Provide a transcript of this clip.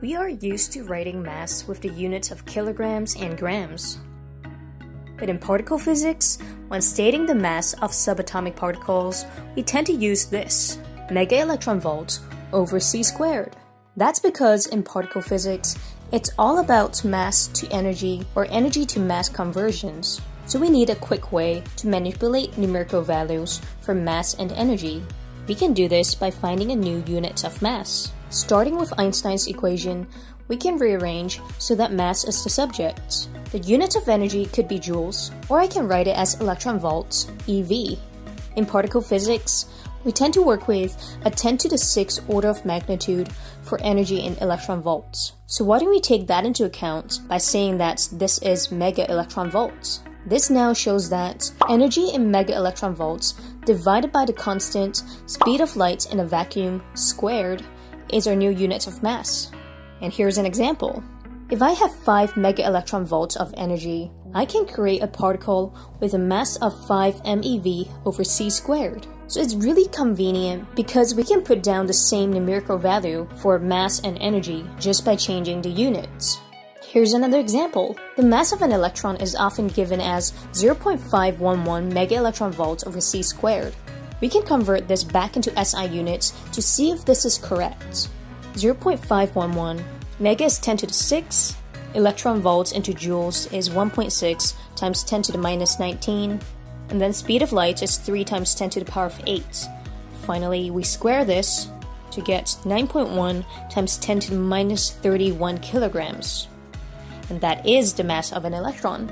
We are used to writing mass with the units of kilograms and grams. But in particle physics, when stating the mass of subatomic particles, we tend to use this mega electron volts over c squared. That's because in particle physics, it's all about mass to energy or energy to mass conversions. So we need a quick way to manipulate numerical values for mass and energy. We can do this by finding a new unit of mass. Starting with Einstein's equation, we can rearrange so that mass is the subject. The unit of energy could be joules, or I can write it as electron volts, EV. In particle physics, we tend to work with a 10 to the 6 order of magnitude for energy in electron volts. So why don't we take that into account by saying that this is mega electron volts? This now shows that energy in mega electron volts divided by the constant speed of light in a vacuum squared is our new unit of mass. And here's an example. If I have 5 mega electron volts of energy, I can create a particle with a mass of 5 MeV over c squared. So it's really convenient because we can put down the same numerical value for mass and energy just by changing the units. Here's another example. The mass of an electron is often given as 0.511 mega electron volts over c squared. We can convert this back into SI units to see if this is correct. 0.511 mega is 10 to the 6, electron volts into joules is 1.6 times 10 to the minus 19, and then speed of light is 3 times 10 to the power of 8. Finally, we square this to get 9.1 times 10 to the minus 31 kilograms and that is the mass of an electron.